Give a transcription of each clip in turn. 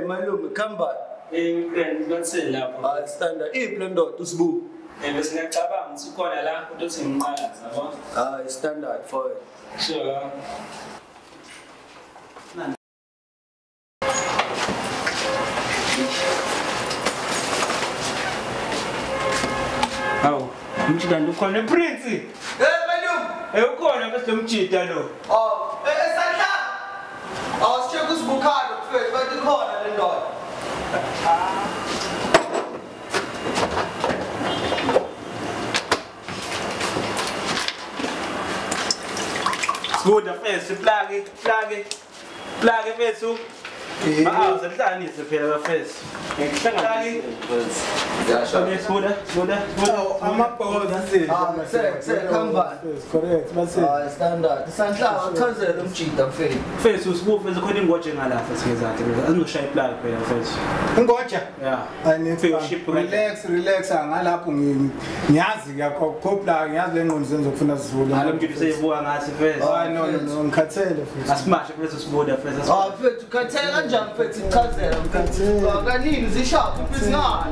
Hey malume khamba. Ngiqinisile lapho. Ah standard. Iphi le ndoda usibu? Eh bese ngiyacabanga ukuthi khona la ukuthi ngiqala yabo. Ah standard for Sure. Hawu, umjida ukhona Prince. Hey malume. Eh ukhona bese umjida lo. Oh, eh esandla. kafir sebab itu kau nak dendam. Skoda fes, plagi, plagi, plagi fesu. Ah, Ah ngalapho ngiyazi ngiyazi sizulu Ngalo seyibuka ngathi fesi. No ngikhathele futhi Asimashe fesi sibuda fesi. Ah jump it's a cousin. I'm going to need to shop if it's not.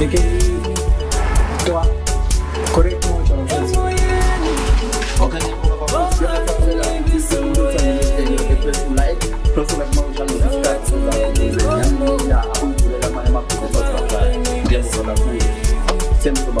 できるとはこれも上手ですお金も Plus sowas mache ich an Möglichkeiten zu sagen, die sind ja, ja, aber gut, dann meine Macht ist etwas dabei. Der muss dann gut. Zentrum